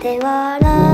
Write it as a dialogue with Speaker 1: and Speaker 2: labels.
Speaker 1: て笑